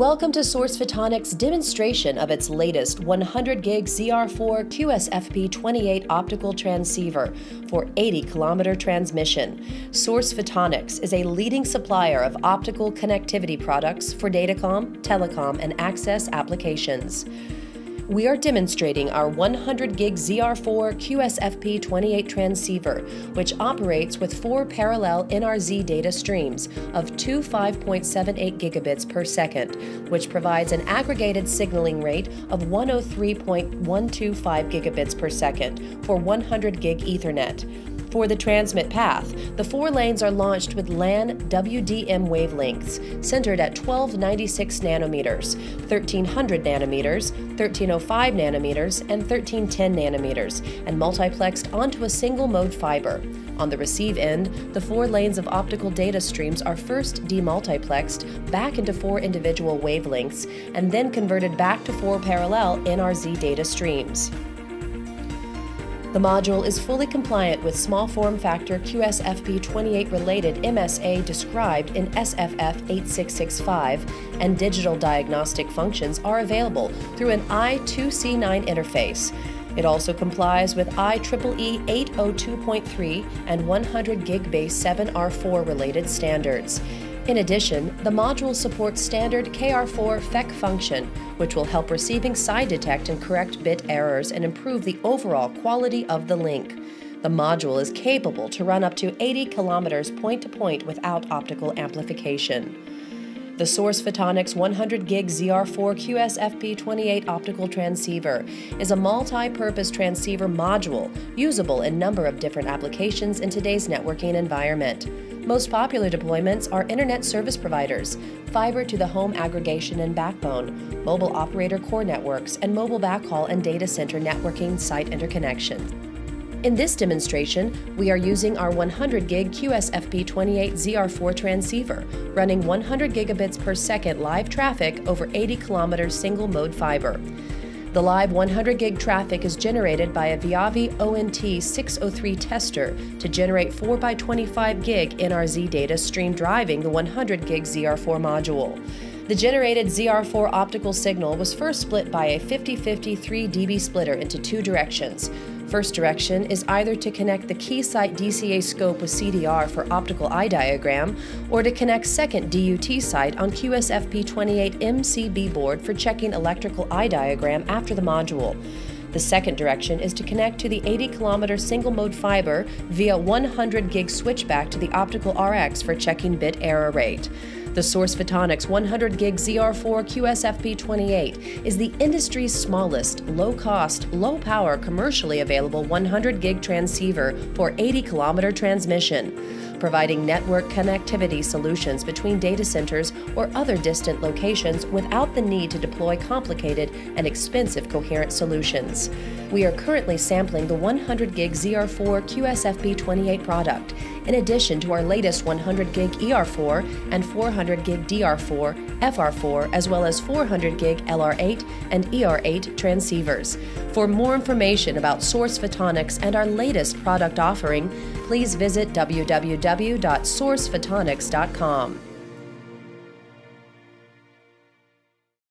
Welcome to Source Photonics demonstration of its latest 100 gig ZR4 QSFP28 optical transceiver for 80 kilometer transmission. Source Photonics is a leading supplier of optical connectivity products for datacom, telecom, and access applications we are demonstrating our 100 gig ZR4 QSFP28 transceiver, which operates with four parallel NRZ data streams of two 5.78 gigabits per second, which provides an aggregated signaling rate of 103.125 gigabits per second for 100 gig Ethernet. For the transmit path, the four lanes are launched with LAN WDM wavelengths centered at 1296 nanometers, 1300 nanometers, 1305 nanometers, and 1310 nanometers, and multiplexed onto a single mode fiber. On the receive end, the four lanes of optical data streams are first demultiplexed back into four individual wavelengths and then converted back to four parallel NRZ data streams. The module is fully compliant with small form factor QSFP28 related MSA described in SFF 8665, and digital diagnostic functions are available through an I2C9 interface. It also complies with IEEE 802.3 and 100 gig base ZR4 related standards. In addition, the module supports standard KR4 FEC function, which will help receiving side detect and correct bit errors and improve the overall quality of the link. The module is capable to run up to 80 kilometers point to point without optical amplification. The Source Photonics 100 gig ZR4 QSFP28 optical transceiver is a multi-purpose transceiver module usable in number of different applications in today's networking environment. Most popular deployments are internet service providers, fiber to the home aggregation and backbone, mobile operator core networks, and mobile backhaul and data center networking site interconnection. In this demonstration, we are using our 100 gig QSFP28 ZR4 transceiver, running 100 gigabits per second live traffic over 80 kilometers single mode fiber. The live 100 gig traffic is generated by a Viavi ONT 603 tester to generate 4x25 gig NRZ data stream driving the 100 gig ZR4 module. The generated ZR4 optical signal was first split by a 50 50 3 dB splitter into two directions First direction is either to connect the Keysight DCA scope with CDR for optical eye diagram, or to connect second DUT site on QSFP28 MCB board for checking electrical eye diagram after the module. The second direction is to connect to the 80 kilometer single mode fiber via 100 gig switchback to the optical RX for checking bit error rate. The Source Photonics 100 gig ZR4 QSFP28 is the industry's smallest, low cost, low power, commercially available 100 gig transceiver for 80 kilometer transmission providing network connectivity solutions between data centers or other distant locations without the need to deploy complicated and expensive coherent solutions. We are currently sampling the 100 gig ZR4 QSFP28 product, in addition to our latest 100 gig ER4 and 400 gig DR4, FR4, as well as 400 gig LR8 and ER8 transceivers. For more information about Source Photonics and our latest product offering, please visit www.sourcephotonics.com.